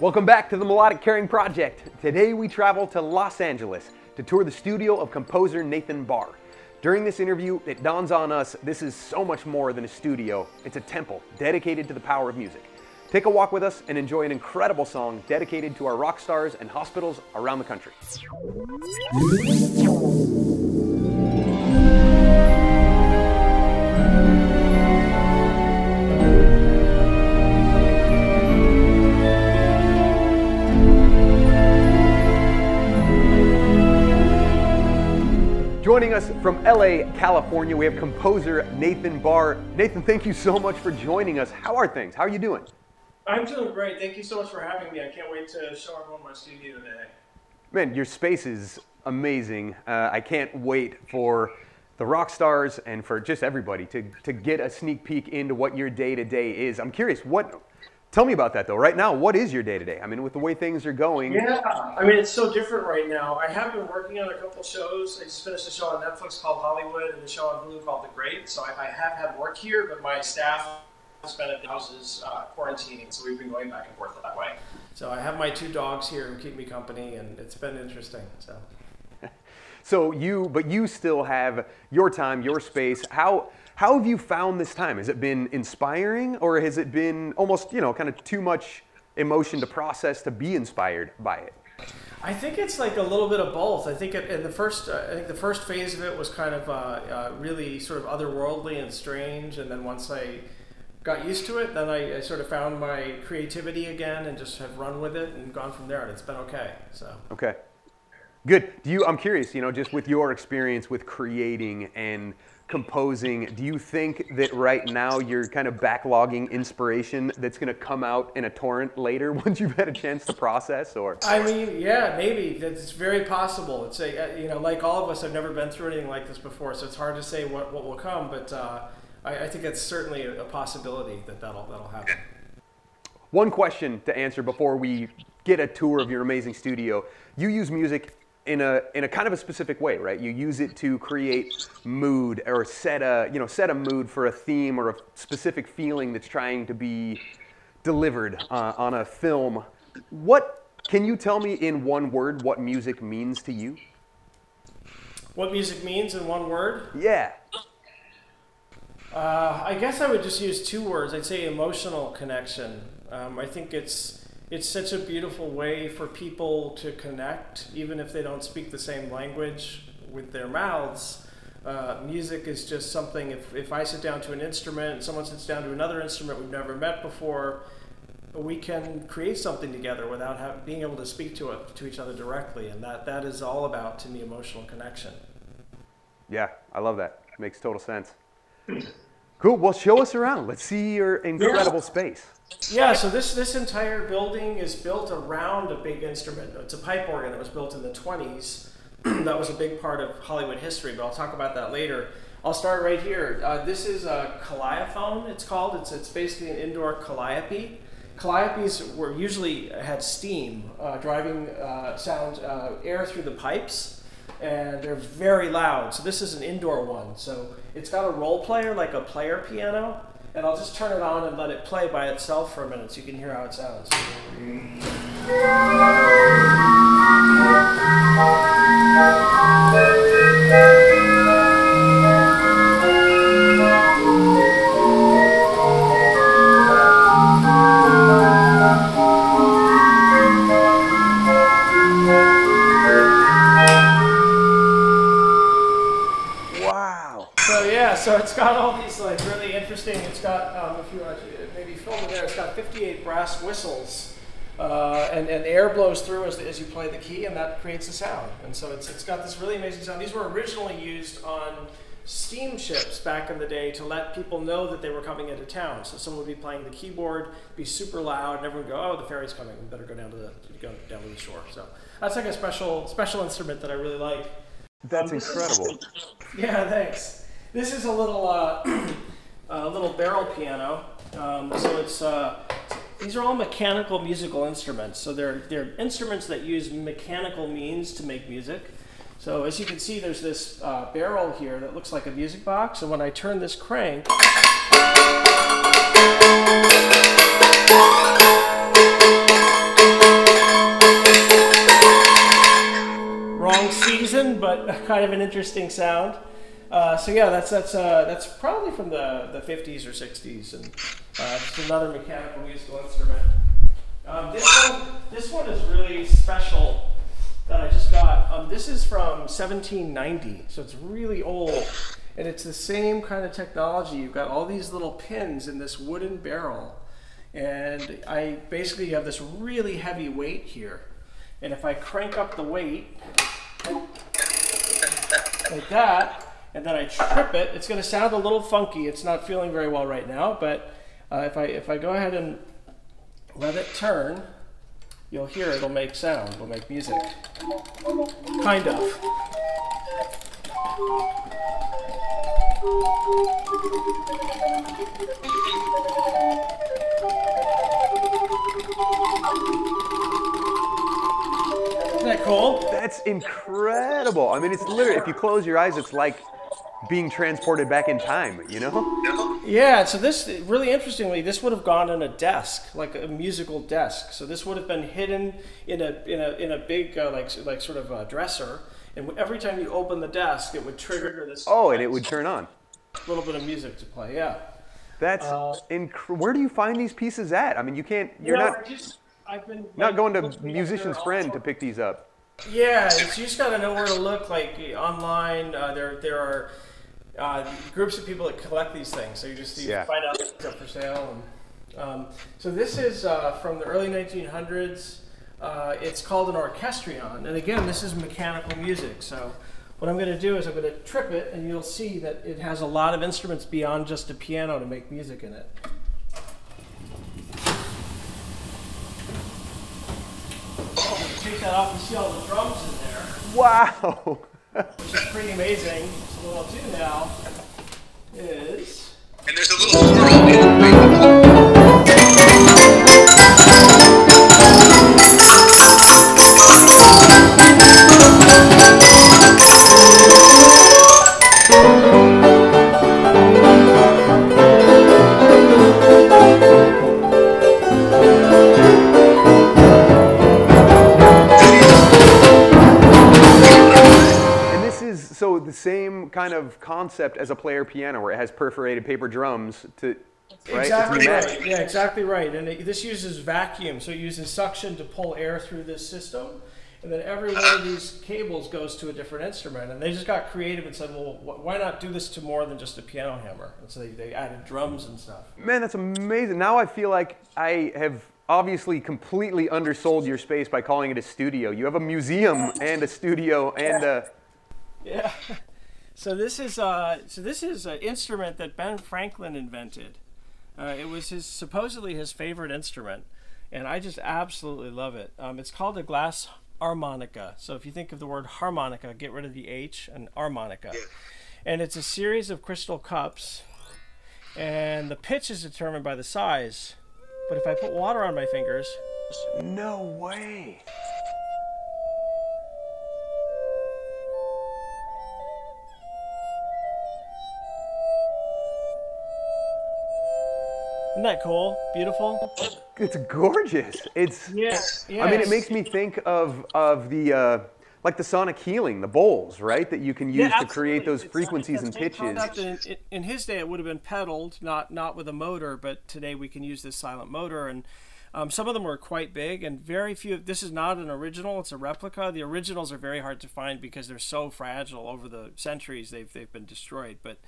Welcome back to the Melodic Caring Project. Today we travel to Los Angeles to tour the studio of composer Nathan Barr. During this interview, it dawns on us this is so much more than a studio. It's a temple dedicated to the power of music. Take a walk with us and enjoy an incredible song dedicated to our rock stars and hospitals around the country. Joining us from LA, California, we have composer Nathan Barr. Nathan, thank you so much for joining us. How are things? How are you doing? I'm doing great. Thank you so much for having me. I can't wait to show everyone my studio today. Man, your space is amazing. Uh, I can't wait for the rock stars and for just everybody to, to get a sneak peek into what your day to day is. I'm curious, what Tell me about that though. Right now, what is your day to day? I mean, with the way things are going. Yeah, I mean, it's so different right now. I have been working on a couple shows. I just finished a show on Netflix called Hollywood and a show on Hulu called The Great. So I, I have had work here, but my staff has been at the houses uh, quarantining, so we've been going back and forth that way. So I have my two dogs here who keep me company, and it's been interesting. So. so you, but you still have your time, your space. How how have you found this time? Has it been inspiring or has it been almost, you know, kind of too much emotion to process to be inspired by it? I think it's like a little bit of both. I think it, in the first, uh, I think the first phase of it was kind of uh, uh, really sort of otherworldly and strange, and then once I got used to it, then I, I, sort of found my creativity again and just have run with it and gone from there, and it's been okay. So okay, good. Do you? I'm curious. You know, just with your experience with creating and composing, do you think that right now you're kind of backlogging inspiration that's going to come out in a torrent later once you've had a chance to process? Or I mean, yeah, maybe that's very possible. It's a uh, you know, like all of us, I've never been through anything like this before, so it's hard to say what, what will come. But uh, I, I, think it's certainly a, a possibility that that'll that'll happen. One question to answer before we get a tour of your amazing studio. You use music in a in a kind of a specific way, right? You use it to create mood or set a you know set a mood for a theme or a specific feeling that's trying to be delivered uh, on a film. What can you tell me in one word what music means to you? What music means in one word? Yeah. Uh, I guess I would just use two words. I'd say emotional connection. Um, I think it's it's such a beautiful way for people to connect, even if they don't speak the same language with their mouths. Uh, music is just something, if, if I sit down to an instrument and someone sits down to another instrument we've never met before, we can create something together without being able to speak to it to each other directly. And that, that is all about, to me, emotional connection. Yeah, I love that. Makes total sense. Cool. Well, show us around. Let's see your incredible space. Yeah, so this, this entire building is built around a big instrument. It's a pipe organ that was built in the 20s. that was a big part of Hollywood history, but I'll talk about that later. I'll start right here. Uh, this is a calliaphone, it's called. It's, it's basically an indoor calliope. Calliopes were usually had steam uh, driving uh, sound, uh, air through the pipes, and they're very loud. So this is an indoor one. So it's got a roll player like a player piano, and I'll just turn it on and let it play by itself for a minute so you can hear how it sounds. Got all these like really interesting. It's got um, if you want to maybe film it there, it's got 58 brass whistles, uh, and and air blows through as, as you play the key, and that creates a sound. And so it's it's got this really amazing sound. These were originally used on steamships back in the day to let people know that they were coming into town. So someone would be playing the keyboard, be super loud, and everyone would go, "Oh, the ferry's coming. We better go down to the go down to the shore." So that's like a special special instrument that I really like. That's um, incredible. yeah, thanks. This is a little uh, a little barrel piano. Um, so it's uh, these are all mechanical musical instruments. So they're they're instruments that use mechanical means to make music. So as you can see, there's this uh, barrel here that looks like a music box, and when I turn this crank. Wrong season, but kind of an interesting sound. Uh, so yeah, that's that's uh, that's probably from the, the 50s or 60s, and uh, just another mechanical musical instrument. Um, this one this one is really special that I just got. Um, this is from 1790, so it's really old, and it's the same kind of technology. You've got all these little pins in this wooden barrel, and I basically have this really heavy weight here, and if I crank up the weight like that and then I trip it, it's going to sound a little funky. It's not feeling very well right now, but uh, if I if I go ahead and let it turn, you'll hear it'll make sound. It'll make music, kind of. Isn't that cool? That's incredible. I mean, it's literally, if you close your eyes, it's like being transported back in time, you know? Yeah, so this really interestingly, this would have gone in a desk, like a musical desk. So this would have been hidden in a in a in a big uh, like like sort of a dresser, and every time you open the desk, it would trigger this. Oh, and it would turn on. A little bit of music to play, yeah. That's uh, inc- Where do you find these pieces at? I mean, you can't. You're not. Just, I've been not going to musician's friend to pick these up. Yeah, you just got to know where to look. Like online, uh, there there are uh, groups of people that collect these things. So you just you yeah. find out they're for sale. And, um, so this is uh, from the early 1900s. Uh, it's called an orchestrion, and again, this is mechanical music. So what I'm going to do is I'm going to trip it, and you'll see that it has a lot of instruments beyond just a piano to make music in it. Take that off and see all the drums in there. Wow! Which is pretty amazing. So what I'll do now is. And there's a little squirrel. Same kind of concept as a player piano, where it has perforated paper drums to. Right? Exactly right. Yeah, exactly right. And it, this uses vacuum, so it uses suction to pull air through this system. And then every one of these cables goes to a different instrument. And they just got creative and said, well, why not do this to more than just a piano hammer? And so they, they added drums and stuff. Man, that's amazing. Now I feel like I have obviously completely undersold your space by calling it a studio. You have a museum and a studio and a. Yeah. So this is uh, so this is an instrument that Ben Franklin invented. Uh, it was his supposedly his favorite instrument, and I just absolutely love it. Um, it's called a glass harmonica. So if you think of the word harmonica, get rid of the H and armonica. And it's a series of crystal cups, and the pitch is determined by the size. But if I put water on my fingers, no way. Isn't that cool? Beautiful. It's gorgeous. It's. Yeah. I mean, it makes me think of of the. Uh, like the sonic healing, the bowls, right? That you can use yeah, to create those frequencies and pitches. In, in, his day, it would have been pedaled, not not with a motor, but today we can use this silent motor, and um, some of them were quite big, and very few. This is not an original; it's a replica. The originals are very hard to find because they're so fragile over the centuries. They've they've been destroyed, but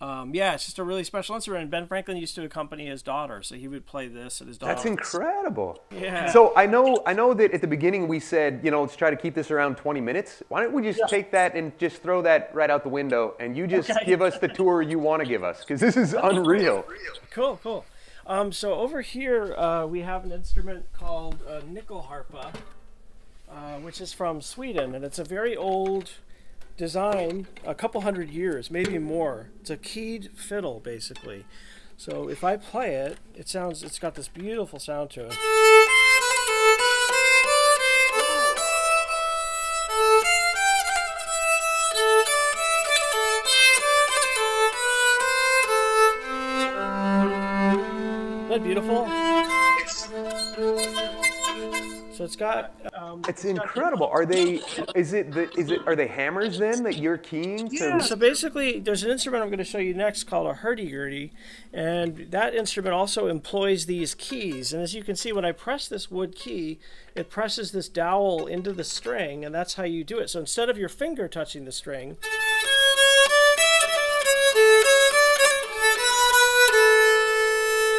um, yeah, it's just a really special instrument. And Ben Franklin used to accompany his daughter, so he would play this at his daughter. That's incredible. Yeah. So I know, I know that at the beginning we said, you know, let's try to keep this around 20 minutes. Why don't we just yeah. take that and just throw that right out the window, and you just okay. give us the tour you want to give us, because this is unreal. Cool, cool. Um, so over here uh, we have an instrument called uh, nyckelharpa, uh, which is from Sweden, and it's a very old design a couple hundred years, maybe more. It's a keyed fiddle, basically. So if I play it, it sounds, it's got this beautiful sound to it. Isn't that beautiful? So it's got Um, It's incredible. Are they? Is it the? Is it? Are they hammers then that you're keying? To, Yeah. So basically, there's an instrument I'm going to show you next called a hurdy-gurdy, and that instrument also employs these keys. And as you can see, when I press this wood key, it presses this dowel into the string, and that's how you do it. So instead of your finger touching the string,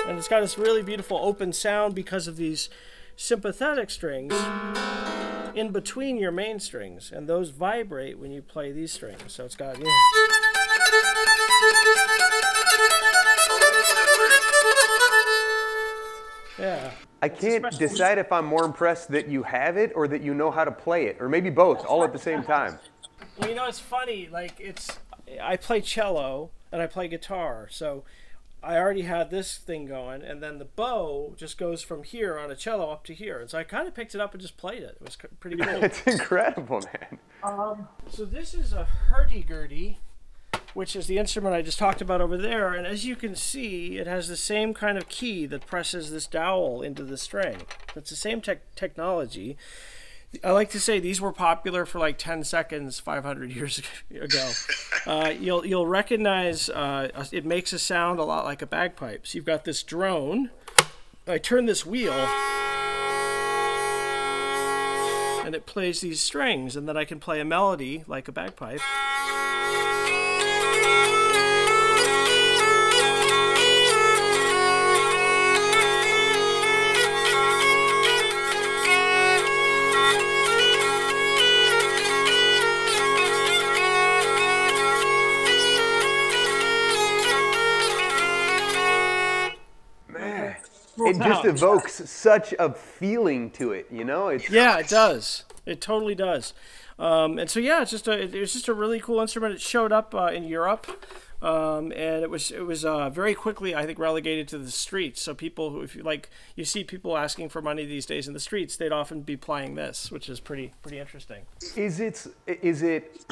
and it's got this really beautiful open sound because of these sympathetic strings in between your main strings, and those vibrate when you play these strings. So it's got yeah. Yeah. I can't decide if I'm more impressed that you have it or that you know how to play it, or maybe both, all at the same time. Well, you know, it's funny. Like, it's I play cello and I play guitar, so I already had this thing going, and then the bow just goes from here on a cello up to here, and so I kind of picked it up and just played it. It was pretty cool. It's incredible, man. Um, so this is a hurdy-gurdy, which is the instrument I just talked about over there, and as you can see, it has the same kind of key that presses this dowel into the string. It's the same tech technology. I like to say these were popular for like 10 seconds 500 years ago. Uh, you'll you'll recognize uh, it makes a sound a lot like a bagpipe. So you've got this drone. I turn this wheel and it plays these strings, and then I can play a melody like a bagpipe. It just evokes such a feeling to it, you know? It's Yeah, it does. It totally does. Um, and so yeah, it's just a it was just a really cool instrument. It showed up uh, in Europe, um, and it was it was uh, very quickly I think relegated to the streets. So people who if you like you see people asking for money these days in the streets, they'd often be playing this, which is pretty pretty interesting. is it is it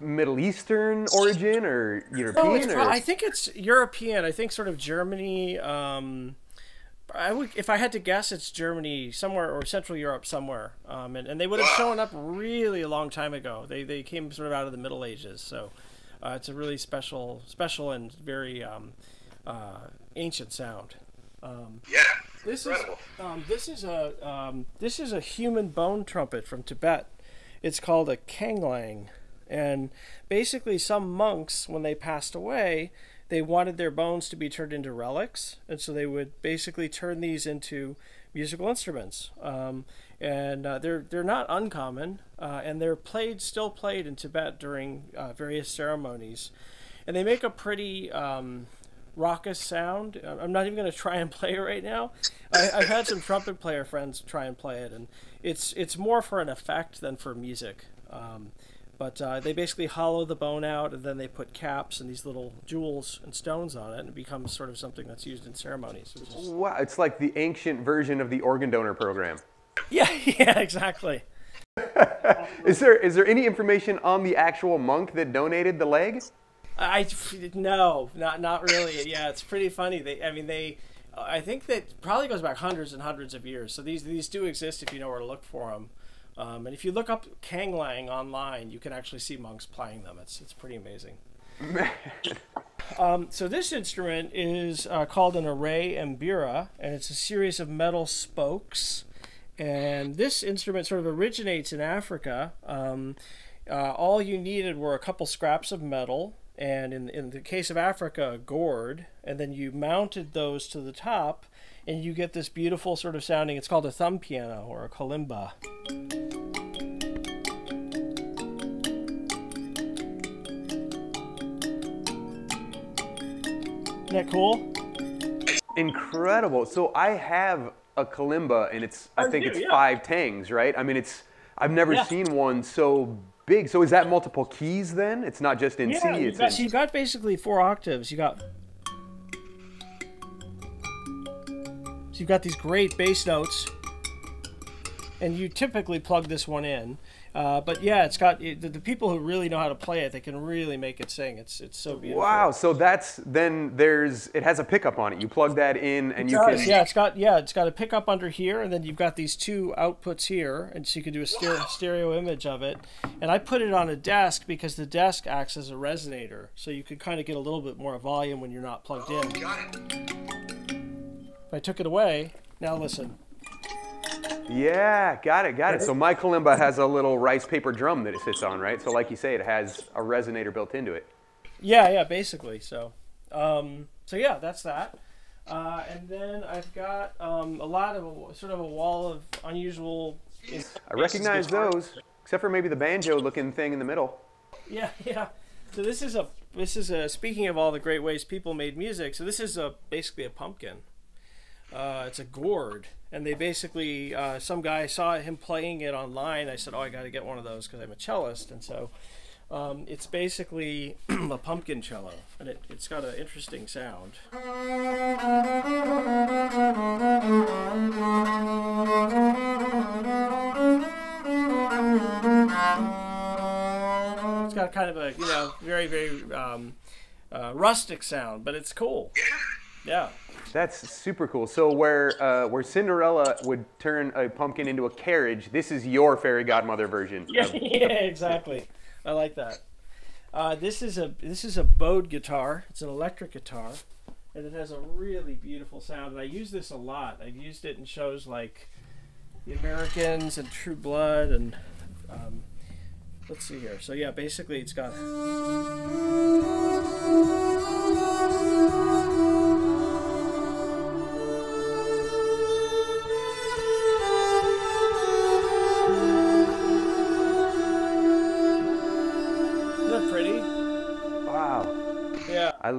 Middle Eastern origin or European? No, or? I think it's European. I think sort of Germany. Um, I would, if I had to guess, it's Germany somewhere or Central Europe somewhere. Um, and, and they would have shown up really a long time ago. They they came sort of out of the Middle Ages, so uh, it's a really special special and very um, uh, ancient sound. Yeah. This Incredible. is um, this is a um, this is a human bone trumpet from Tibet. It's called a kangling, and basically some monks when they passed away, they wanted their bones to be turned into relics, and so they would basically turn these into musical instruments. Um, and uh, they're they're not uncommon, uh, and they're played still played in Tibet during uh, various ceremonies, and they make a pretty um, raucous sound. I'm not even going to try and play it right now. I, I've had some trumpet player friends try and play it, and it's it's more for an effect than for music. Um, but uh, they basically hollow the bone out, and then they put caps and these little jewels and stones on it, and it becomes sort of something that's used in ceremonies. Wow, it's like the ancient version of the organ donor program. Yeah, yeah, exactly. Is there is there any information on the actual monk that donated the leg? I no, not not really. Yeah, it's pretty funny. They, I mean, they. I think that probably goes back hundreds and hundreds of years. So these these do exist if you know where to look for them. Um, and if you look up Kangling online, you can actually see monks playing them. It's it's pretty amazing. Um, so this instrument is uh, called an array mbira, and it's a series of metal spokes. And this instrument sort of originates in Africa. Um, uh, all you needed were a couple scraps of metal, and in in the case of Africa, a gourd, and then you mounted those to the top, and you get this beautiful sort of sounding. It's called a thumb piano or a kalimba. Isn't that cool? Incredible. So I have a kalimba, and it's I Oh, think you it's yeah. five tangs, right? I mean, it's I've never Yeah. seen one so big. So is that multiple keys then? It's not just in C. Yeah, you got, in, so you got basically four octaves. You got. So you've got these great bass notes, and you typically plug this one in. Uh, but yeah, it's got it, the, the people who really know how to play it. They can really make it sing. It's it's so beautiful. Wow. So that's then there's it has a pickup on it. You plug that in and It you does, can. yeah, it's got yeah, it's got a pickup under here, and then you've got these two outputs here, and so you can do a stereo, stereo image of it. And I put it on a desk because the desk acts as a resonator, so you can kind of get a little bit more volume when you're not plugged in. Got it. If I took it away, now listen. Yeah, got it, got it. So my kalimba has a little rice paper drum that it sits on, right? So like you say, it has a resonator built into it. Yeah, yeah, basically. So, um, so yeah, that's that. Uh, and then I've got um, a lot of sort of a wall of unusual. I recognize those, except for maybe the banjo-looking thing in the middle. Yeah, yeah. So this is a this is a speaking of all the great ways people made music. So this is a basically a pumpkin. Uh, it's a gourd, and they basically uh, some guy saw him playing it online. I said, "Oh, I got to get one of those because I'm a cellist," and so um, it's basically a pumpkin cello, and it, it's got an interesting sound. It's got kind of a you know very very um, uh, rustic sound, but it's cool. Yeah. That's super cool. So where uh, where Cinderella would turn a pumpkin into a carriage, this is your fairy godmother version. Yeah, of- yeah, exactly. I like that. Uh, this is a this is a bowed guitar. It's an electric guitar, and it has a really beautiful sound. And I use this a lot. I've used it in shows like The Americans and True Blood, and um, let's see here. So yeah, basically it's got.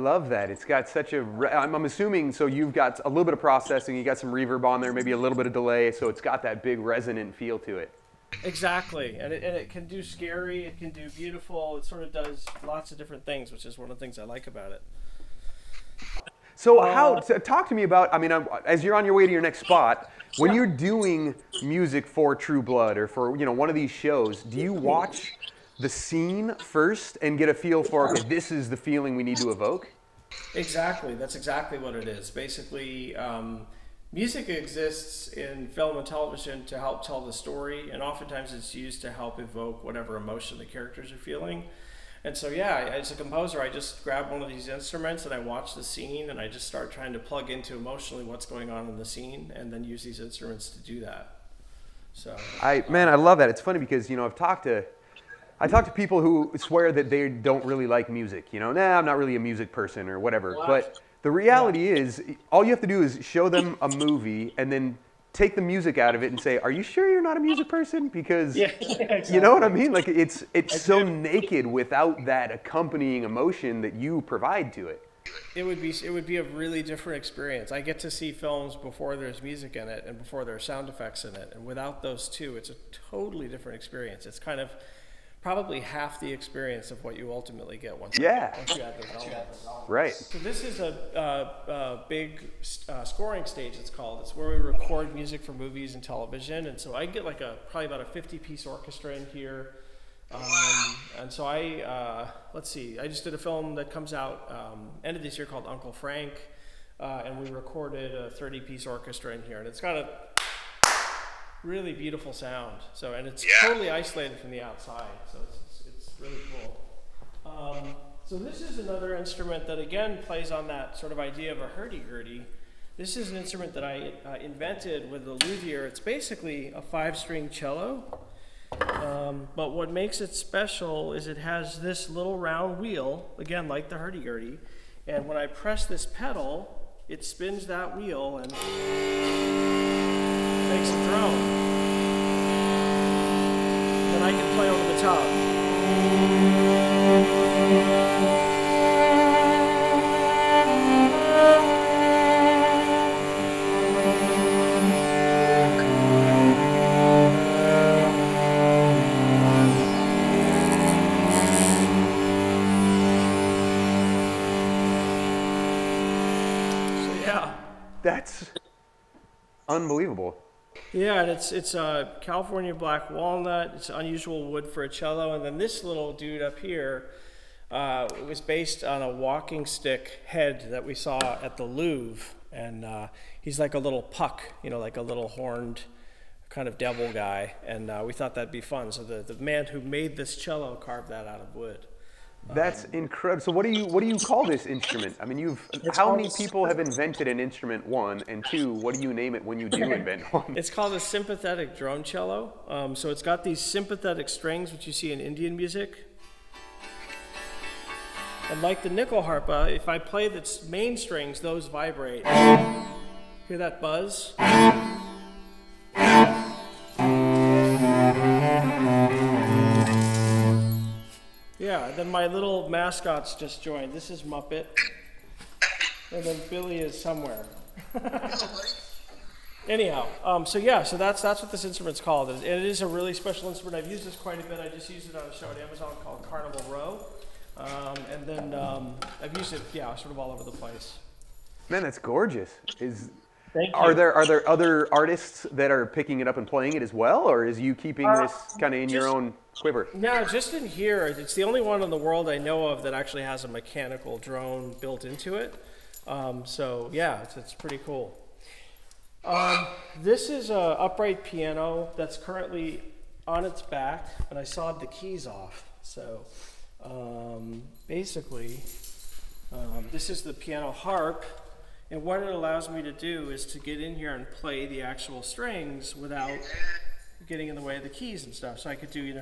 Love that. It's got such a. Re- I'm, I'm assuming so. You've got a little bit of processing. You got some reverb on there, maybe a little bit of delay. So it's got that big resonant feel to it. Exactly, and it, and it can do scary, it can do beautiful, it sort of does lots of different things, which is one of the things I like about it. So Uh, how? t- talk to me about. I mean, I'm- as you're on your way to your next spot, when you're doing music for True Blood or for you know one of these shows, do you watch the scene first and get a feel for okay, this is the feeling we need to evoke? Exactly, that's exactly what it is. Basically, um, music exists in film and television to help tell the story, and oftentimes it's used to help evoke whatever emotion the characters are feeling. And so, yeah, as a composer, I just grab one of these instruments and I watch the scene and I just start trying to plug into emotionally what's going on in the scene and then use these instruments to do that. So, I man, I love that. It's funny because you know I've talked to, I talk to people who swear that they don't really like music. You know, nah, I'm not really a music person or whatever. But the reality is, all you have to do is show them a movie and then take the music out of it and say, "Are you sure you're not a music person?" Because yeah, you know what I mean. Like it's it's so naked without that accompanying emotion that you provide to it. It would be it would be a really different experience. I get to see films before there's music in it and before there are sound effects in it, and without those two, it's a totally different experience. It's kind of probably half the experience of what you ultimately get once. Yeah. Once you add those elements. Right. So this is a, uh uh big uh, scoring stage. It's called. It's where we record music for movies and television, and so I get like a probably about a 50-piece orchestra in here. Um, and so I uh, let's see. I just did a film that comes out um, end of this year called Uncle Frank, uh, and we recorded a 30-piece orchestra in here, and it's got a really beautiful sound. So and it's Yeah. totally isolated from the outside. So it's it's, it's really cool. Um, so this is another instrument that again plays on that sort of idea of a hurdy-gurdy. This is an instrument that I uh, invented with the luthier. It's basically a five-string cello, um, but what makes it special is it has this little round wheel, again like the hurdy-gurdy, and when I press this pedal, it spins that wheel and makes a drone. Then I can play over the top. So yeah. That's unbelievable. Yeah, and it's it's a California black walnut. It's unusual wood for a cello, and then this little dude up here uh, was based on a walking stick head that we saw at the Louvre, and uh, he's like a little puck, you know, like a little horned kind of devil guy, and uh, we thought that'd be fun. So the the man who made this cello carved that out of wood. That's incredible. So what do you what do you call this instrument? I mean, you've It's how many people have invented an instrument? One and two. What do you name it when you do invent one? It's called a sympathetic drone cello. Um, so it's got these sympathetic strings, which you see in Indian music. And like the nyckelharpa, if I play the main strings, those vibrate. Hear that buzz? Yeah, then my little mascots just joined. This is Muppet. And then Billy is somewhere. Anyhow, um, so yeah, so that's that's what this instrument's called, and it is a really special instrument. I've used this quite a bit. I just used it on a show at Amazon called Carnival Row, um, and then um, I've used it, yeah, sort of all over the place. Man, that's gorgeous. Is Thank you. are there are there other artists that are picking it up and playing it as well, or is you keeping Uh, this kind of in your own quiver? No, just in here, it's the only one in the world I know of that actually has a mechanical drone built into it. Um, so yeah, it's, it's pretty cool. Um, this is a upright piano that's currently on its back, and I sawed the keys off. So um, basically, um, this is the piano harp, and what it allows me to do is to get in here and play the actual strings without getting in the way of the keys and stuff. So I could do, you know,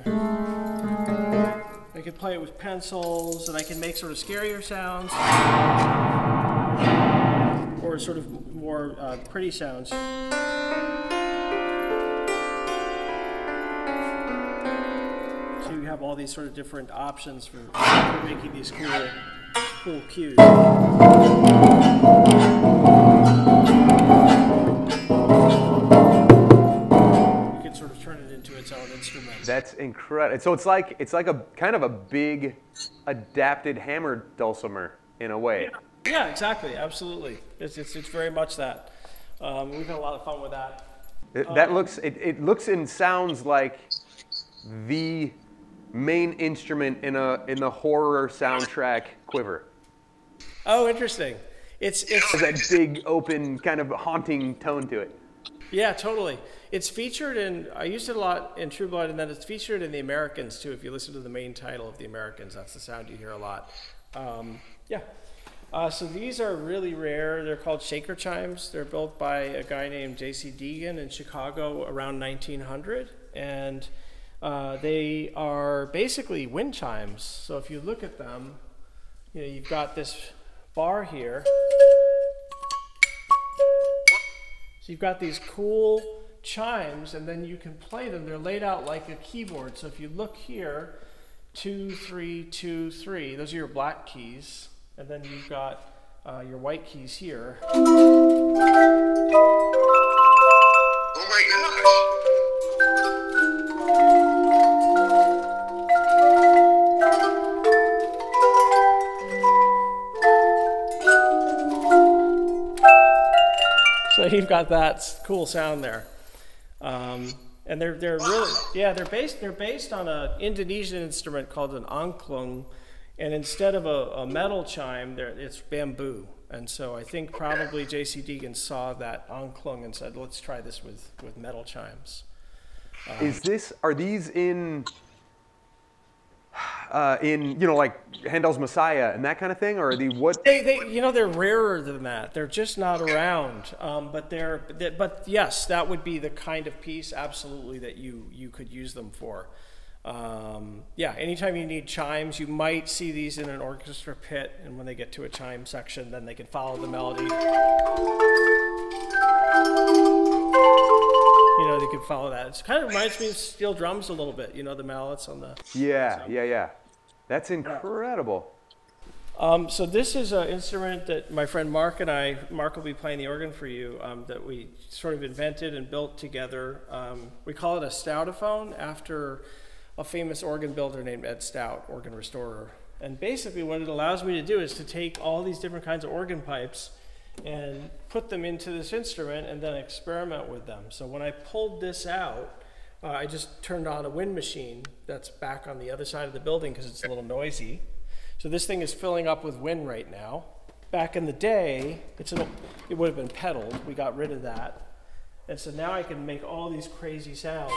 I could play it with pencils, and I can make sort of scarier sounds, or sort of more uh, pretty sounds. So you have all these sort of different options for, making these cool, cool cues. Its own instrument. That's incredible. So it's like it's like a kind of a big adapted hammer dulcimer in a way. Yeah, exactly. Absolutely. It's, it's, it's very much that. Um, we've had a lot of fun with that. It- that looks it, it looks and sounds like the main instrument in a in the horror soundtrack quiver. Oh, interesting. It's, it's, that big open kind of haunting tone to it. Yeah, totally. It's featured in, I used it a lot in True Blood, and then it's featured in The Americans too. If you listen to the main title of The Americans, that's the sound you hear a lot. Um, yeah. Uh, so these are really rare. They're called shaker chimes. They're built by a guy named J.C. Deagan in Chicago around 1900, and uh, they are basically wind chimes. So if you look at them, you know, you've got this bar here. So you've got these cool chimes, and then you can play them. They're laid out like a keyboard. So if you look here, two, three, two, three, those are your black keys. And then you've got uh, your white keys here. You've got that cool sound there. Um, and they're, they're really, yeah, they're based, they're based on an Indonesian instrument called an angklung. And instead of a, a metal chime, it's bamboo. And so I think probably J.C. Deagan saw that angklung and said, let's try this with, with metal chimes. Is this are these in uh, in you know like Handel's Messiah and that kind of thing, or they what? They, they, you know, they're rarer than that. They're just not around. Um, but they're, they- but yes, that would be the kind of piece, absolutely, that you you could use them for. Um, yeah, anytime you need chimes, you might see these in an orchestra pit, and when they get to a chime section, then they can follow the melody. You know, they can follow that. It kind of reminds me of steel drums a little bit. You know, the mallets on the. Yeah, yeah, yeah. That's incredible. Um, so this is an instrument that my friend Mark and I, Mark will be playing the organ for you, um, that we sort of invented and built together. Um, we call it a stoutophone after a famous organ builder named Ed Stout, organ restorer. And basically what it allows me to do is to take all these different kinds of organ pipes and put them into this instrument and then experiment with them. So when I pulled this out, uh, I just turned on a wind machine that's back on the other side of the building because it's a little noisy. So this thing is filling up with wind right now. Back in the day, it's an, it would have been pedaled. We got rid of that. And so now I can make all these crazy sounds.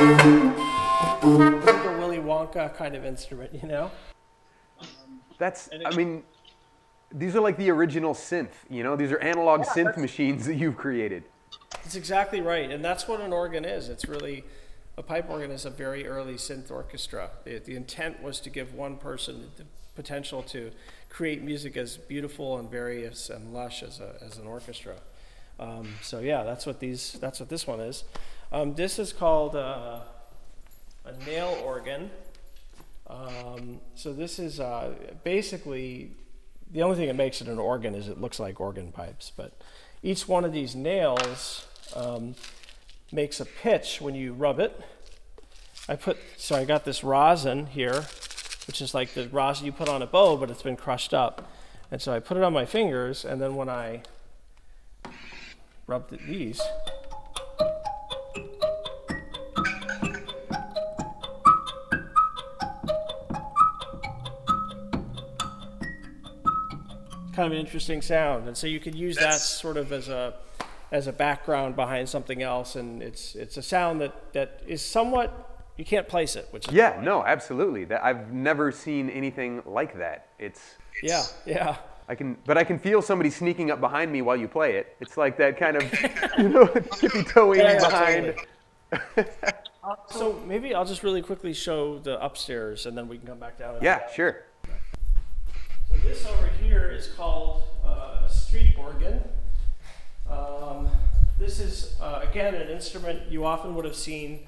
Like a Willy Wonka kind of instrument, you know? That's, it- I mean, these are like the original synth, you know? These are analog synth machines that you've created. That's exactly right, and that's what an organ is. It's really a pipe organ is a very early synth orchestra. The, the intent was to give one person the potential to create music as beautiful and various and lush as, a, as an orchestra. Um, so yeah, that's what these that's what this one is. Um, this is called uh, a nail organ. Um, so this is uh, basically the only thing that makes it an organ is it looks like organ pipes, but each one of these nails um, makes a pitch when you rub it. I put so I got this rosin here, which is like the rosin you put on a bow, but it's been crushed up, and so I put it on my fingers, and then when I rubbed these. Kind of an interesting sound, and so you could use that sort of as a as a background behind something else, and it's it's a sound that that is somewhat you can't place it, which is Yeah, no, absolutely. That I've never seen anything like that. It's yeah yeah. I can, but I can feel somebody sneaking up behind me while you play it. It's like that kind of, you know, tippy toeing yeah, behind. totally. So maybe I'll just really quickly show the upstairs, and then we can come back down. Yeah, sure. This over here is called uh, a street organ. Um, this is uh, again an instrument you often would have seen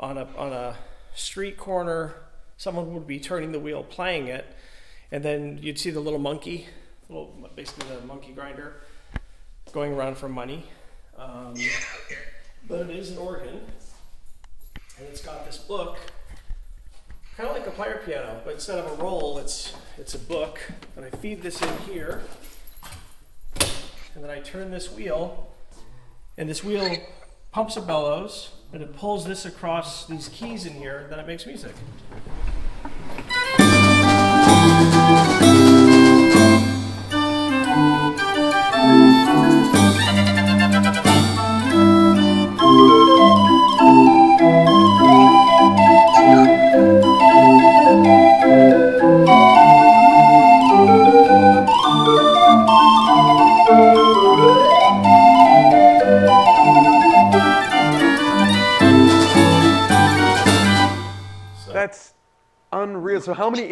on a on a street corner. Someone would be turning the wheel, playing it, and then you'd see the little monkey, little basically the monkey grinder, going around for money. Um, but it is an organ, and it's got this book kind of like a player piano, but instead of a roll, it's it's a book. And I feed this in here, and then I turn this wheel, and this wheel pumps a bellows, and it pulls this across these keys in here. and Then it makes music.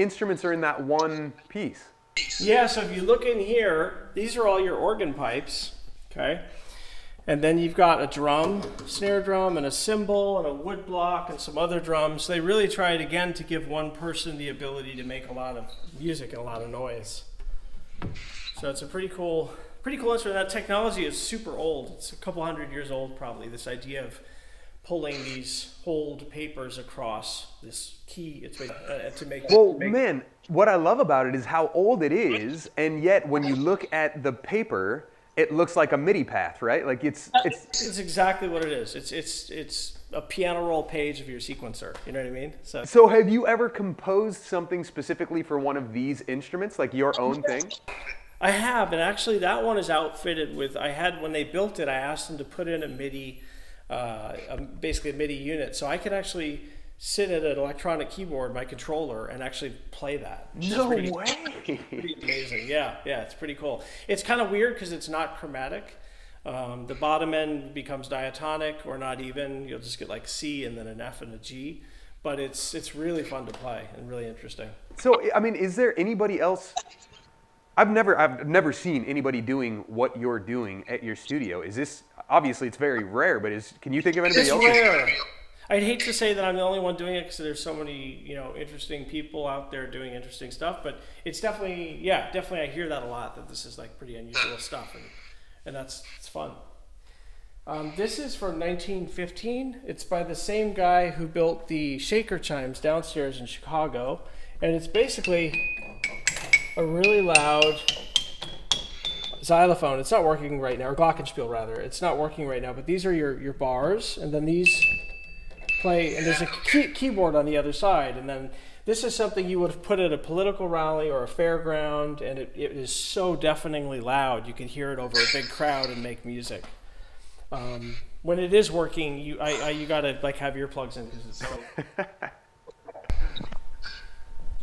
Instruments are in that one piece? Yeah, so if you look in here, these are all your organ pipes, okay? And then you've got a drum, snare drum, and a cymbal, and a wood block, and some other drums. They really tried again to give one person the ability to make a lot of music and a lot of noise. So it's a pretty cool, pretty cool instrument. That technology is super old. It's a couple hundred years old, probably. This idea of pulling these hold papers across this key it's made, uh, to make. Well, make- man, what I love about it is how old it is, and yet when you look at the paper, it looks like a MIDI path, right? Like it's it's It's exactly what it is. It's it's it's a piano roll page of your sequencer. You know what I mean? So So have you ever composed something specifically for one of these instruments, like your own thing? I have, and actually that one is outfitted with. I had when they built it, I asked them to put in a MIDI, uh, a, basically a MIDI unit, so I could actually sit at an electronic keyboard, my controller, and actually play that. No pretty- way. pretty amazing. Yeah, yeah, it's pretty cool. It's kind of weird because it's not chromatic. Um, the bottom end becomes diatonic or not even. You'll just get like C and then an F and a G. But it's it's really fun to play and really interesting. So I mean, is there anybody else? I've never I've never seen anybody doing what you're doing at your studio. Is this obviously it's very rare, but is can you think of anybody It's else? rare. I'd hate to say that I'm the only one doing it because there's so many you know interesting people out there doing interesting stuff. But it's definitely yeah, definitely I hear that a lot that this is like pretty unusual stuff and and that's it's fun. Um, this is from 1915. It's by the same guy who built the shaker chimes downstairs in Chicago. And it's basically a really loud xylophone. It's not working right now, or glockenspiel rather. It's not working right now, but these are your, your bars, and then these play, and there's a key, keyboard on the other side. And then this is something you would have put at a political rally or a fairground, and it, it is so deafeningly loud. You can hear it over a big crowd and make music. Um, when it is working, you I, I you gotta like have earplugs in because it's so.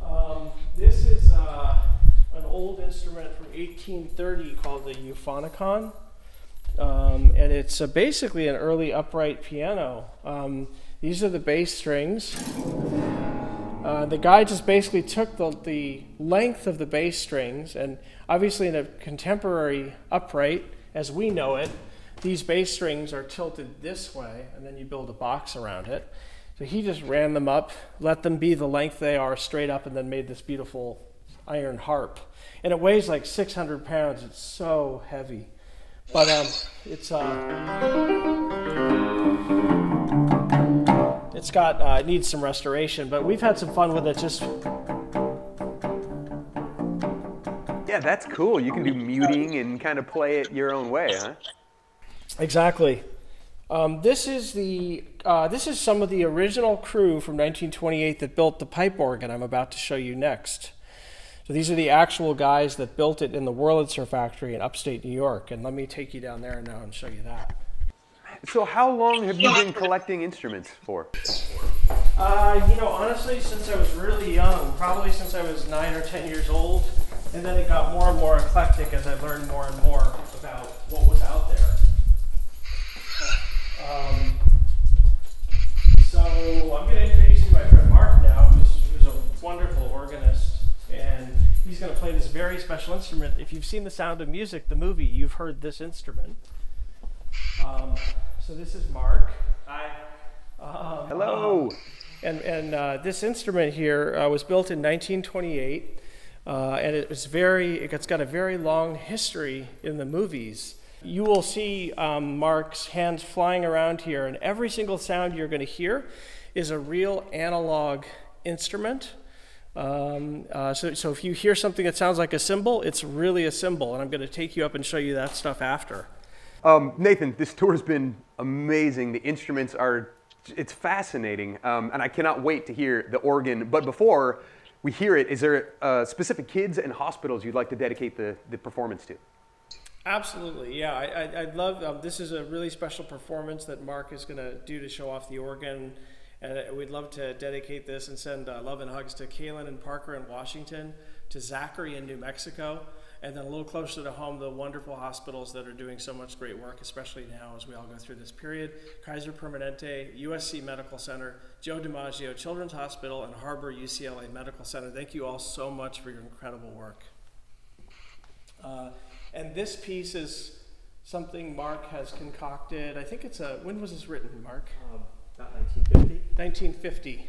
um, this is uh, instrument from 1830 called the Euphonicon, um, and it's uh, basically an early upright piano. Um, these are the bass strings. Uh, the guy just basically took the, the length of the bass strings, and obviously in a contemporary upright, as we know it, these bass strings are tilted this way, and then you build a box around it. So he just ran them up, let them be the length they are straight up, and then made this beautiful iron harp. And it weighs like 600 pounds. It's so heavy. But um, it's uh, it's got uh, it needs some restoration. But we've had some fun with it. Just Yeah, that's cool. You can do muting and kind of play it your own way, huh? Exactly. Um, this is the uh, this is some of the original crew from 1928 that built the pipe organ I'm about to show you next. So these are the actual guys that built it in the Wurlitzer factory in upstate New York. And let me take you down there now and show you that. So how long have you been collecting instruments for? Uh, you know, honestly, since I was really young, probably since I was nine or ten years old, and then it got more and more eclectic as I learned more and more about what was out there. Um, so I'm going to introduce you to my friend Mark now, who's, who's a wonderful organist, and he's going to play this very special instrument. If you've seen The Sound of Music, the movie, you've heard this instrument. Um, so this is Mark. Hi. Um, Hello. and and uh, this instrument here uh, was built in 1928, uh, and it was very. It's got a very long history in the movies. You will see um, Mark's hands flying around here, and every single sound you're going to hear is a real analog instrument. Um, uh, so, so if you hear something that sounds like a cymbal, it's really a cymbal, and I'm going to take you up and show you that stuff after. Um, Nathan, this tour has been amazing. The instruments are, it's fascinating, um, and I cannot wait to hear the organ. But before we hear it, is there uh, specific kids and hospitals you'd like to dedicate the, the performance to? Absolutely, yeah. I, I, I'd love. Um, this is a really special performance that Mark is going to do to show off the organ, and we'd love to dedicate this and send uh, love and hugs to Kaelyn and Parker in Washington, to Zachary in New Mexico, and then a little closer to home, the wonderful hospitals that are doing so much great work, especially now as we all go through this period. Kaiser Permanente, USC Medical Center, Joe DiMaggio Children's Hospital, and Harbor UCLA Medical Center. Thank you all so much for your incredible work. Uh, and this piece is something Mark has concocted. I think it's a, when was this written, Mark? Um, about 1950. 1950.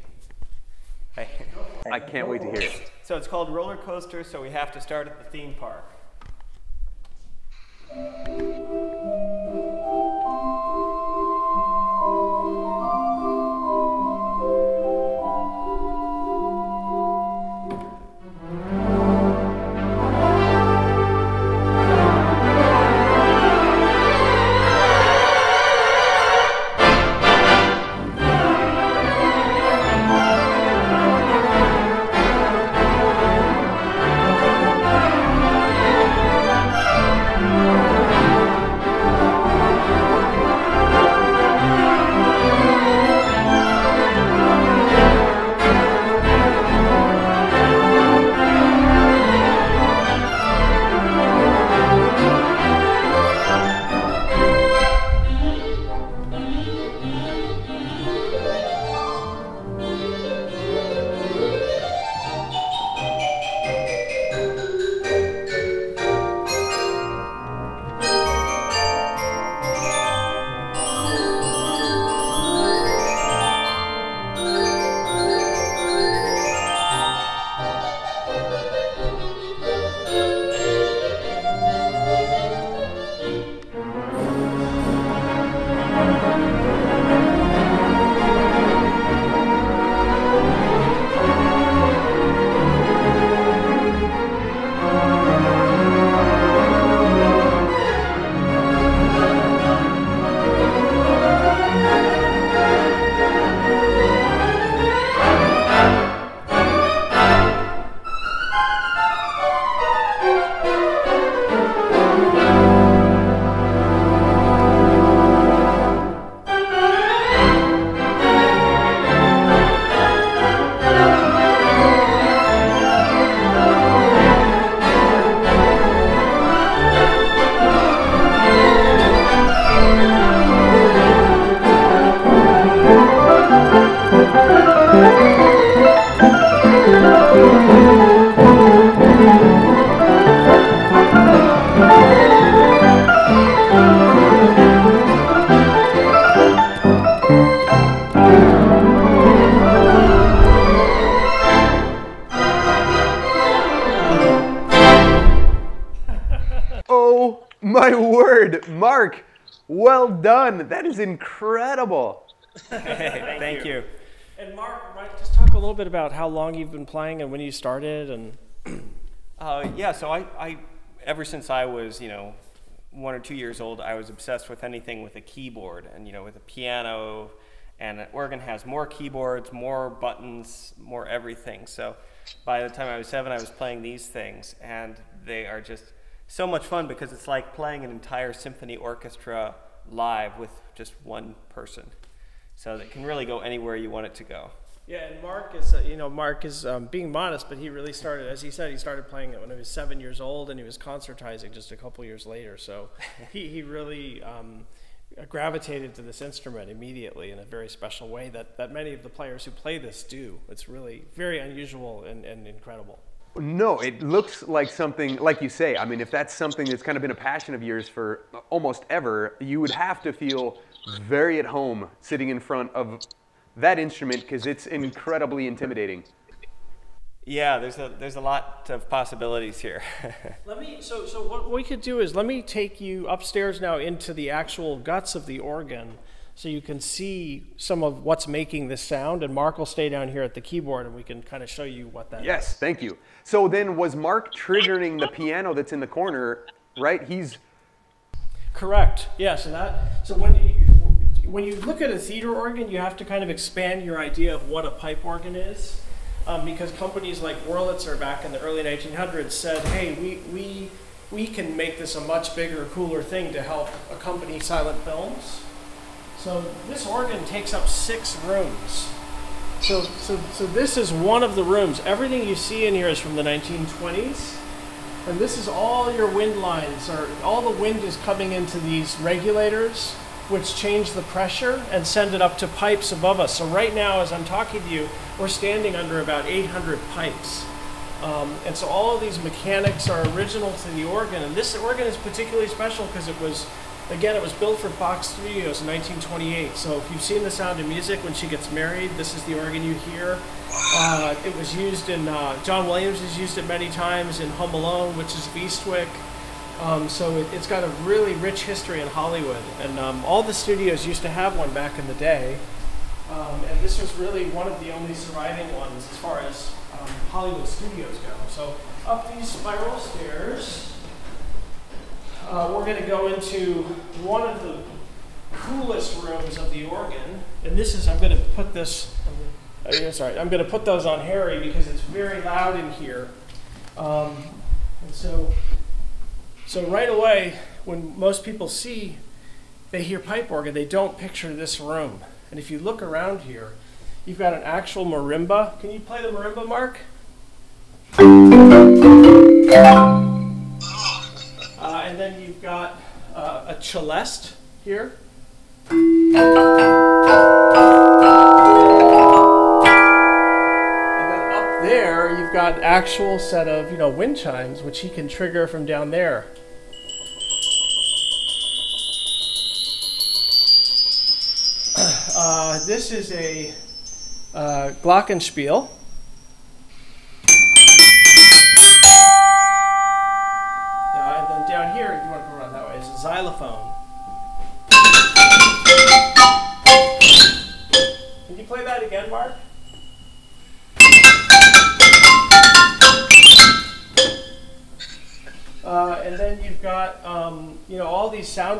I can't wait to hear it. So it's called Roller Coaster, so we have to start at the theme park. Done. That is incredible. Hey, thank, you. And Mark, might just talk a little bit about how long you've been playing and when you started and. Uh, yeah, so I, I, ever since I was, you know, one or two years old, I was obsessed with anything with a keyboard. And, you know, with a piano and an organ has more keyboards, more buttons, more everything. So by the time I was seven, I was playing these things. And they are just so much fun because it's like playing an entire symphony orchestra live with just one person. So it can really go anywhere you want it to go. Yeah, and Mark is, uh, you know, Mark is um, being modest, but he really started, as he said, he started playing it when he was seven years old, and he was concertizing just a couple years later. So he, he really um, gravitated to this instrument immediately in a very special way that, that many of the players who play this do. It's really very unusual and, and incredible. No, it looks like something, like you say, I mean, if that's something that's kind of been a passion of yours for almost ever, you would have to feel very at home sitting in front of that instrument because it's incredibly intimidating. Yeah, there's a there's a lot of possibilities here. let me so so what we could do is let me take you upstairs now into the actual guts of the organ so you can see some of what's making this sound and Mark will stay down here at the keyboard and we can kind of show you what that yes, is. thank you. So then was Mark triggering the piano that's in the corner, right? He's Correct. Yes, and that so when you, when you look at a theater organ, you have to kind of expand your idea of what a pipe organ is. Um, because companies like Wurlitzer back in the early 1900s said, hey, we, we, we can make this a much bigger, cooler thing to help accompany silent films. So this organ takes up six rooms. So, so, so this is one of the rooms. Everything you see in here is from the 1920s. And this is all your wind lines, or all the wind is coming into these regulators which change the pressure and send it up to pipes above us. So right now, as I'm talking to you, we're standing under about 800 pipes. Um, and so all of these mechanics are original to the organ. And this organ is particularly special because it was, again, it was built for Fox Studios in 1928. So if you've seen The Sound of Music when she gets married, this is the organ you hear. Uh, it was used in, uh, John Williams has used it many times in Home Alone, Witches of Eastwick. Um, so it, has got a really rich history in Hollywood, and um, all the studios used to have one back in the day. Um, and this was really one of the only surviving ones as far as um, Hollywood studios go. So up these spiral stairs, uh, we're going to go into one of the coolest rooms of the organ, and this is I'm going to put this. Uh, sorry, I'm going to put those on Harry because it's very loud in here. Um, and so so right away, when most people see, they hear pipe organ, they don't picture this room. And if you look around here, you've got an actual marimba. Can you play the marimba, Mark? And then you've got uh, a celeste here. And then up there, you've got actual set of you know wind chimes which he can trigger from down there. Uh, this is a uh, glockenspiel.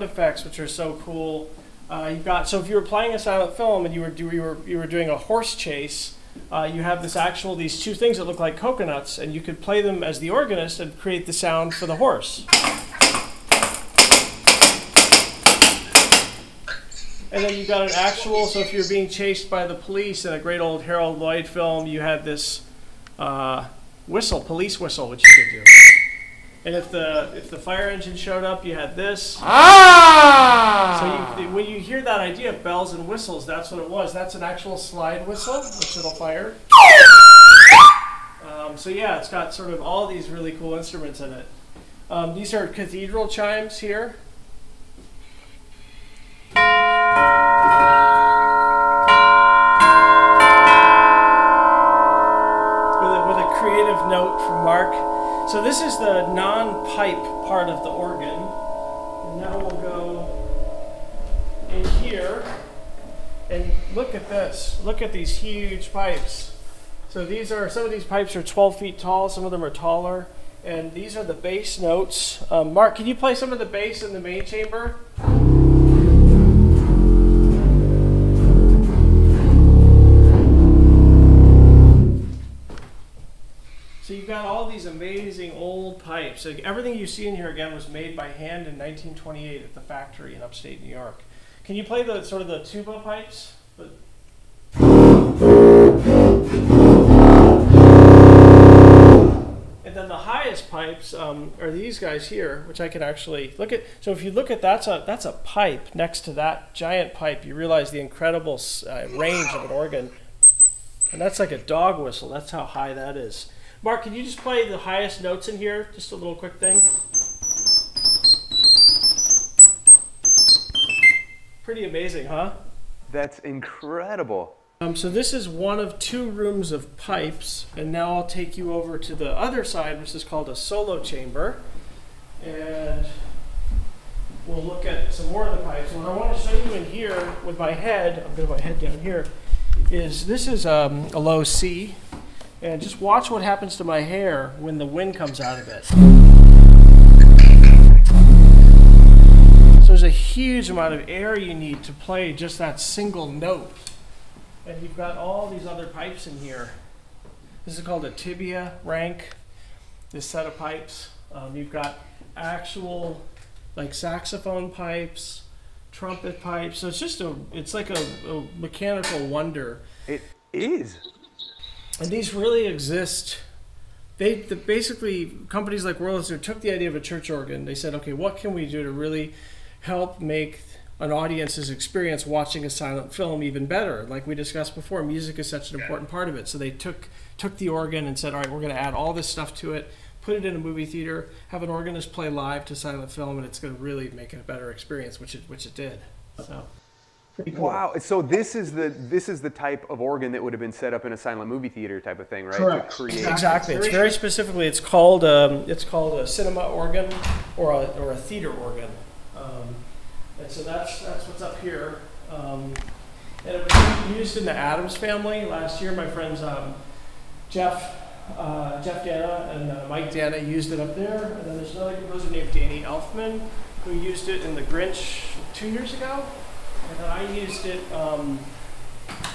Effects which are so cool. Uh, you've got so if you were playing a silent film and you were do, you were you were doing a horse chase, uh, you have this actual these two things that look like coconuts, and you could play them as the organist and create the sound for the horse. And then you got an actual. So if you're being chased by the police in a great old Harold Lloyd film, you had this uh, whistle, police whistle, which you could do. And if the if the fire engine showed up, you had this. Ah! So you, when you hear that idea of bells and whistles, that's what it was. That's an actual slide whistle, which it'll fire. Um, so yeah, it's got sort of all these really cool instruments in it. Um, these are cathedral chimes here. With a, with a creative note from Mark. So this is the non-pipe part of the organ. And now we'll go in here and look at this. Look at these huge pipes. So these are some of these pipes are 12 feet tall. Some of them are taller. And these are the bass notes. Um, Mark, can you play some of the bass in the main chamber? Amazing old pipes. Everything you see in here again was made by hand in 1928 at the factory in upstate New York. Can you play the sort of the tuba pipes? And then the highest pipes um, are these guys here, which I can actually look at. So if you look at that's a that's a pipe next to that giant pipe, you realize the incredible uh, range of an organ. And that's like a dog whistle. That's how high that is. Mark, can you just play the highest notes in here? Just a little quick thing. Pretty amazing, huh? That's incredible. Um, so this is one of two rooms of pipes, and now I'll take you over to the other side, which is called a solo chamber, and we'll look at some more of the pipes. What I want to show you in here with my head, I'm going to put my head down here, is this is um, a low C, and just watch what happens to my hair when the wind comes out of it. So there's a huge amount of air you need to play just that single note. And you've got all these other pipes in here. This is called a tibia rank, this set of pipes. Um, you've got actual like saxophone pipes, trumpet pipes. So it's just a, it's like a, a mechanical wonder. It is. And these really exist. They the, basically companies like Wurlitzer took the idea of a church organ. They said, okay, what can we do to really help make an audience's experience watching a silent film even better. Like we discussed before, music is such an important part of it. So they took took the organ and said, all right, we're going to add all this stuff to it, put it in a movie theater, have an organist play live to silent film, and it's going to really make it a better experience, which it which it did. So. Cool. Wow! So this is the this is the type of organ that would have been set up in a silent movie theater type of thing, right? Correct. To create. Exactly. It's very specifically. It's called um, it's called a cinema organ or a or a theater organ. Um, and so that's, that's what's up here. Um, and it was used in the Addams Family. Last year, my friends um, Jeff, uh, Jeff Danna and uh, Mike Danna used it up there. And then there's another composer named Danny Elfman who used it in The Grinch two years ago. And then I used it um,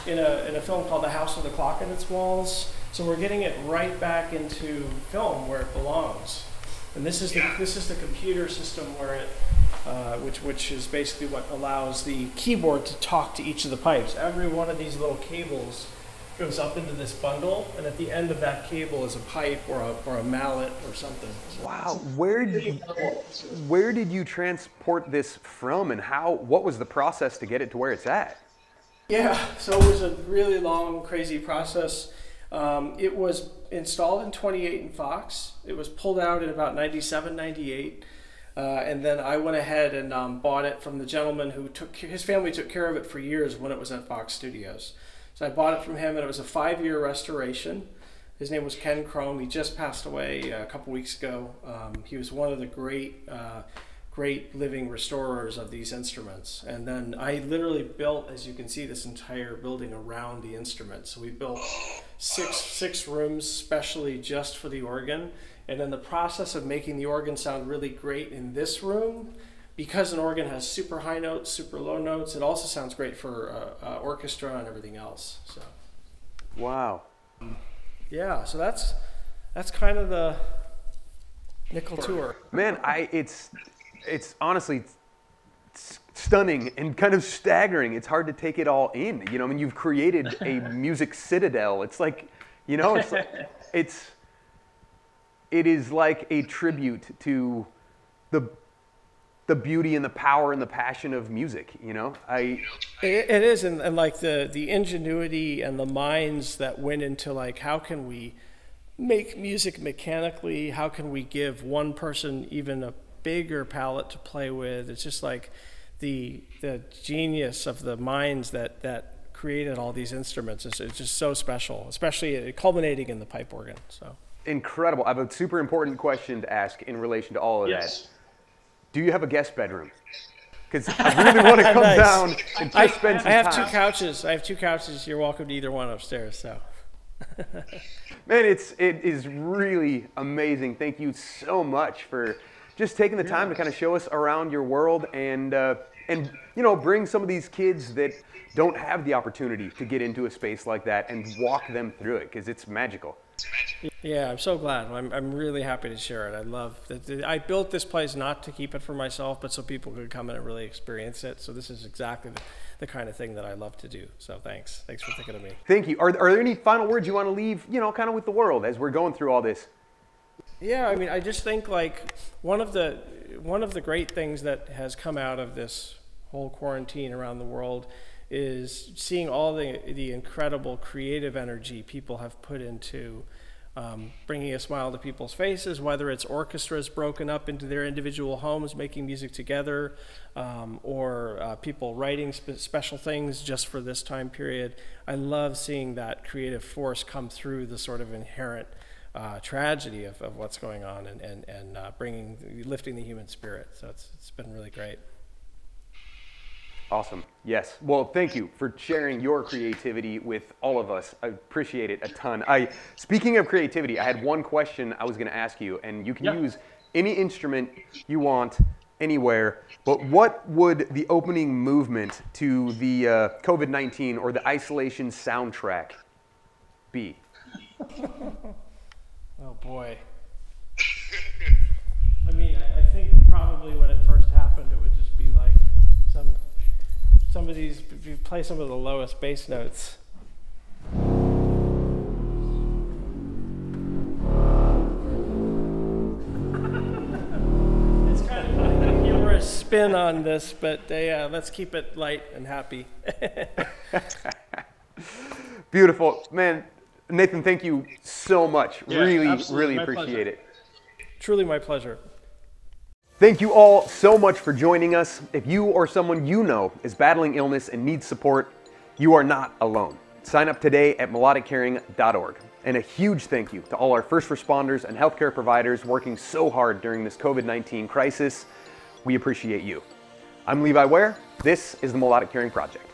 in, a, in a film called The House with the Clock in Its Walls. So we're getting it right back into film where it belongs. And this is the, this is the computer system where it uh, which, which is basically what allows the keyboard to talk to each of the pipes. Every one of these little cables goes up into this bundle, and at the end of that cable is a pipe or a, or a mallet or something. wow, where did you, where did you transport this from, and how? What was the process to get it to where it's at? Yeah, so it was a really long, crazy process. Um, it was installed in 28 in Fox. It was pulled out in about 97, 98. Uh, and then I went ahead and um, bought it from the gentleman who took his family took care of it for years when it was at Fox Studios. So I bought it from him, and it was a five-year restoration. His name was Ken Crome. He just passed away a couple weeks ago. Um, he was one of the great, uh, great living restorers of these instruments. And then I literally built, as you can see, this entire building around the instrument. So we built six six rooms specially just for the organ and in the process of making the organ sound really great in this room, because an organ has super high notes, super low notes, it also sounds great for uh, uh, orchestra and everything else. So. Wow. Yeah, so that's that's kind of the nickel tour. Man, I it's it's honestly stunning and kind of staggering. It's hard to take it all in. You know, I mean, you've created a music citadel. It's like, you know, it's like, it's it is like a tribute to the the beauty and the power and the passion of music you know i it, it is and, and like the the ingenuity and the minds that went into like how can we make music mechanically how can we give one person even a bigger palette to play with it's just like the the genius of the minds that that created all these instruments is it's just so special especially culminating in the pipe organ so incredible. I have a super important question to ask in relation to all of yes. that. Do you have a guest bedroom? Because I really want to come Nice. down and I, spend some time. I have time. two couches. I have two couches. You're welcome to either one upstairs. So. Man, it's it is really amazing. Thank you so much for just taking the time to kind of show us around your world and uh, and you know bring some of these kids that don't have the opportunity to get into a space like that and walk them through it because it's magical. Yeah, I'm so glad. I'm, I'm really happy to share it. I love that. I built this place not to keep it for myself, but so people could come in and really experience it. So this is exactly the, the kind of thing that I love to do. So thanks. Thanks for thinking of me. Thank you. Are, are there any final words you want to leave, you know, kind of with the world as we're going through all this? Yeah, I mean, I just think like one of the one of the great things that has come out of this whole quarantine around the world is seeing all the the incredible creative energy people have put into um, bringing a smile to people's faces, whether it's orchestras broken up into their individual homes, making music together, um, or uh, people writing spe- special things just for this time period. I love seeing that creative force come through the sort of inherent uh, tragedy of, of what's going on and, and, and uh, bringing, lifting the human spirit. So it's, it's been really great. Awesome. Yes. Well, thank you for sharing your creativity with all of us. I appreciate it a ton. I speaking of creativity, I had one question I was going to ask you, and you can Yeah. use any instrument you want anywhere. But what would the opening movement to the uh, COVID nineteen or the isolation soundtrack be? Oh boy. I mean, I, I think probably when it first happened, it would just be like some some of these. If you play some of the lowest bass notes. It's kind of a humorous spin on this, but uh, yeah, let's keep it light and happy. Beautiful, man. Nathan, thank you so much. Yeah, really, absolutely. really My appreciate pleasure. it. Truly my pleasure. Thank you all so much for joining us. If you or someone you know is battling illness and needs support, you are not alone. Sign up today at melodiccaring.org. And a huge thank you to all our first responders and healthcare providers working so hard during this COVID 19 crisis. We appreciate you. I'm Levi Ware. This is the Melodic Caring Project.